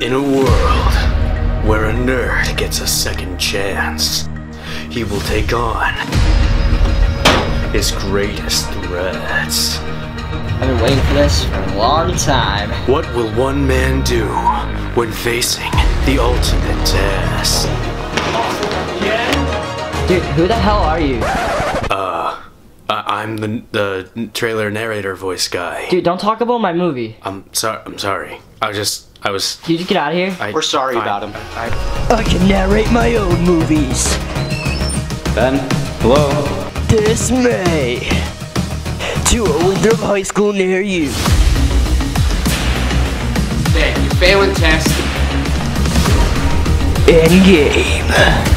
In a world where a nerd gets a second chance, he will take on his greatest threats. I've been waiting for this for a long time. What will one man do when facing the ultimate test? Dude, who the hell are you? I- I'm the the trailer narrator voice guy. Dude, don't talk about my movie. I'm sorry. I'm sorry. I was just. I was. Did you just get out of here? I, We're sorry fine. about him. I, I can narrate my own movies. Ben, hello. Dismay. To a Winthrop High School near you. Ben, you're failing test. Endgame.